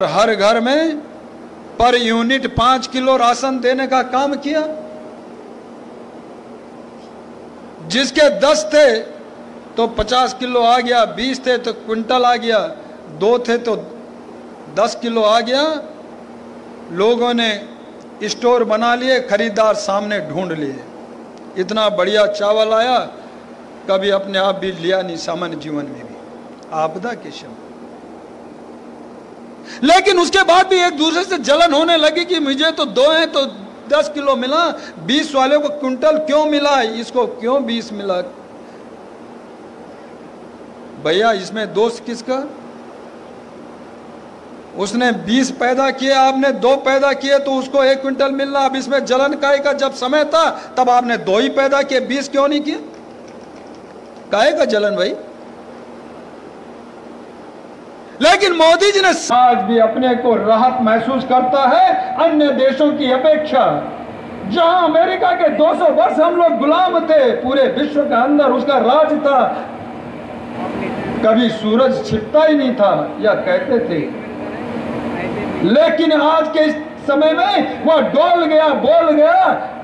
हर घर में per unit पाँच किलो राशन देने का काम किया। जिसके दस थे तो पचास किलो आ गया, बीस थे तो क्विंटल आ गया, दो थे तो दस किलो आ गया। लोगों ने स्टोर बना लिए, खरीदार सामने ढूंढ लिए। इतना बढ़िया चावल आया, कभी अपने आप भी लिया नहीं सामान्य जीवन में भी। आपदा के शब्द लेकिन उसके बाद भी एक दूसरे से जलन होने लगी कि मुझे तो दो हैं तो दस किलो मिला, बीस वाले को क्विंटल क्यों मिला, इसको क्यों बीस मिला? भैया, इसमें दोष किसका? उसने बीस पैदा किए, आपने दो पैदा किए तो उसको एक क्विंटल मिलना। अब इसमें जलन काय का? जब समय था, तब आपने दो ही पैदा किए, बीस क्यों नहीं किए? काहे का जलन भाई? लेकिन मोदी जी ने आज भी अपने को राहत महसूस करता है अन्य देशों की अपेक्षा। जहाँ अमेरिका के 200 वर्ष हम लोग गुलाम थे, पूरे विश्व के अंदर उसका राज था। कभी सूरज छिपता ही नहीं था या कहते थे। लेकिन आज के समय में वह डोल गया, बोल गया